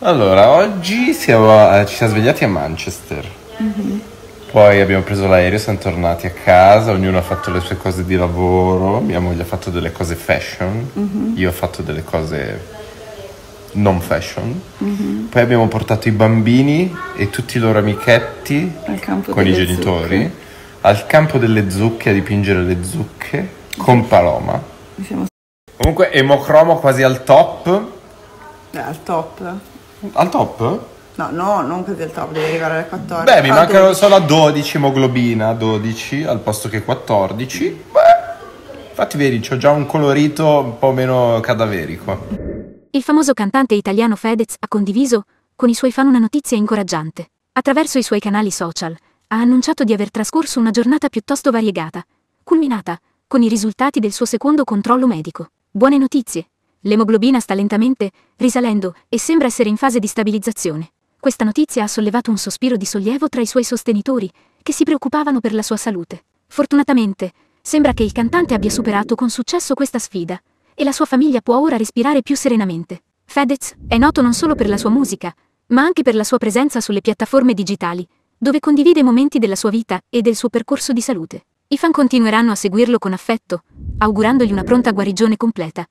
Allora, oggi siamo, eh, ci siamo svegliati a Manchester. Poi abbiamo preso l'aereo, siamo tornati a casa, ognuno ha fatto le sue cose di lavoro, mia moglie ha fatto delle cose fashion, io ho fatto delle cose non fashion. Poi abbiamo portato i bambini e tutti i loro amichetti con i genitori zucche. al campo delle zucche a dipingere le zucche con Paloma. Siamo Comunque emocromo quasi al top. eh, al top. Al top? No, no, non così al top, devi arrivare alle 14. Beh, mi Ah, mancano 12. solo a 12 hemoglobina, 12 al posto che 14. Beh, infatti vedi, c'ho già un colorito un po' meno cadaverico. Il famoso cantante italiano Fedez ha condiviso con i suoi fan una notizia incoraggiante. Attraverso i suoi canali social ha annunciato di aver trascorso una giornata piuttosto variegata, culminata con i risultati del suo secondo controllo medico. Buone notizie. L'emoglobina sta lentamente risalendo e sembra essere in fase di stabilizzazione. Questa notizia ha sollevato un sospiro di sollievo tra i suoi sostenitori, che si preoccupavano per la sua salute. Fortunatamente, sembra che il cantante abbia superato con successo questa sfida e la sua famiglia può ora respirare più serenamente. Fedez è noto non solo per la sua musica, ma anche per la sua presenza sulle piattaforme digitali, dove condivide momenti della sua vita e del suo percorso di salute. I fan continueranno a seguirlo con affetto, augurandogli una pronta guarigione completa